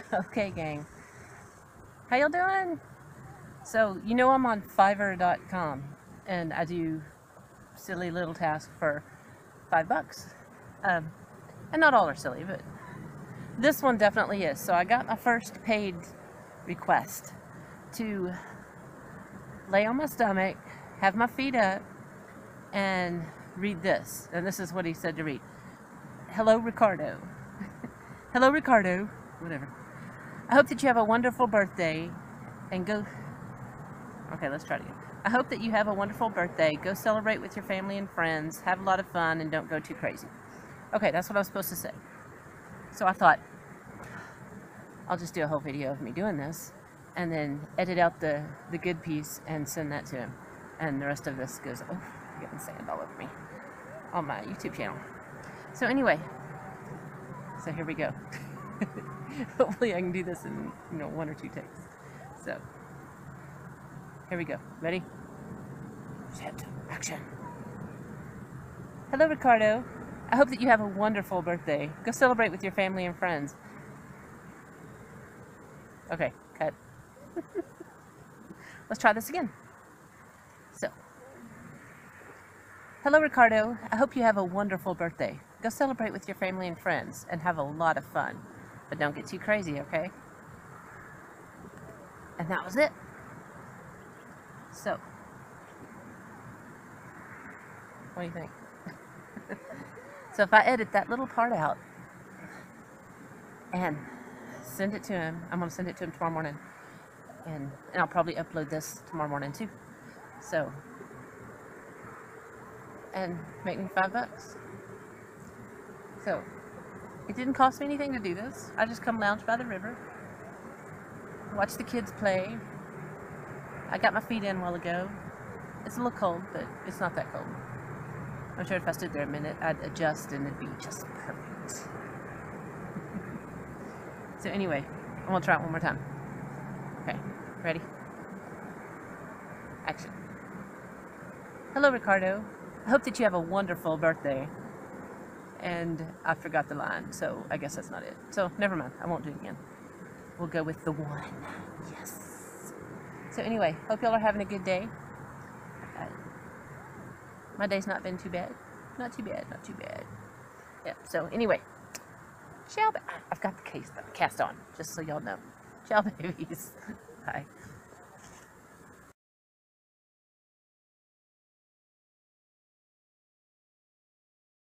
okay, gang. How y'all doing? So, you know I'm on Fiverr.com and I do silly little tasks for five bucks. Um, and not all are silly, but this one definitely is. So I got my first paid request to lay on my stomach, have my feet up, and read this. And this is what he said to read. Hello, Ricardo. Hello, Ricardo. Whatever. I hope that you have a wonderful birthday and go. Okay, let's try it again. I hope that you have a wonderful birthday. Go celebrate with your family and friends. Have a lot of fun and don't go too crazy. Okay, that's what I was supposed to say. So I thought, I'll just do a whole video of me doing this and then edit out the, the good piece and send that to him. And the rest of this goes, oh, getting sand all over me on my YouTube channel. So anyway, so here we go. Hopefully I can do this in, you know, one or two takes. So, here we go. Ready? Set. Action. Hello, Ricardo. I hope that you have a wonderful birthday. Go celebrate with your family and friends. Okay, cut. Let's try this again. So, hello, Ricardo. I hope you have a wonderful birthday. Go celebrate with your family and friends and have a lot of fun. But don't get too crazy, okay? And that was it. So, what do you think? so if I edit that little part out and send it to him, I'm going to send it to him tomorrow morning. And, and I'll probably upload this tomorrow morning too. So, and make me five bucks. So, it didn't cost me anything to do this. I just come lounge by the river, watch the kids play. I got my feet in a while ago. It's a little cold, but it's not that cold. I'm sure if I stood there a minute, I'd adjust and it'd be just perfect. so anyway, I'm gonna try it one more time. Okay, ready? Action. Hello, Ricardo. I hope that you have a wonderful birthday and I forgot the line, so I guess that's not it. So never mind, I won't do it again. We'll go with the one. Yes. So anyway, hope y'all are having a good day. Uh, my day's not been too bad. Not too bad, not too bad. Yep, so anyway. Ciao, I've got the case cast on, just so y'all know. Ciao, babies. Bye.